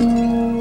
Música